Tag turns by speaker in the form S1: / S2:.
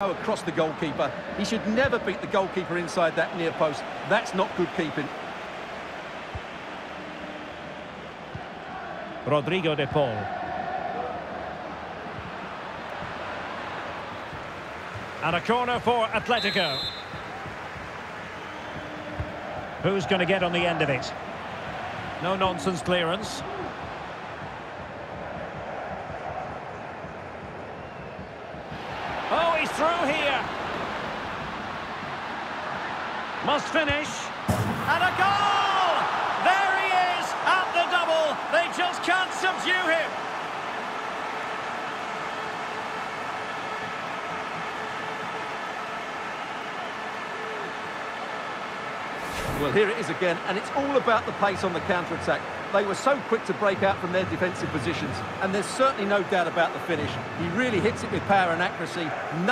S1: across the goalkeeper. He should never beat the goalkeeper inside that near post. That's not good keeping.
S2: Rodrigo de Paul. And a corner for Atletico. Who's going to get on the end of it? No nonsense clearance. Through here. Must finish. And a goal! There he is at the double. They just can't subdue him.
S1: Well, here it is again, and it's all about the pace on the counter-attack. They were so quick to break out from their defensive positions, and there's certainly no doubt about the finish. He really hits it with power and accuracy. Nothing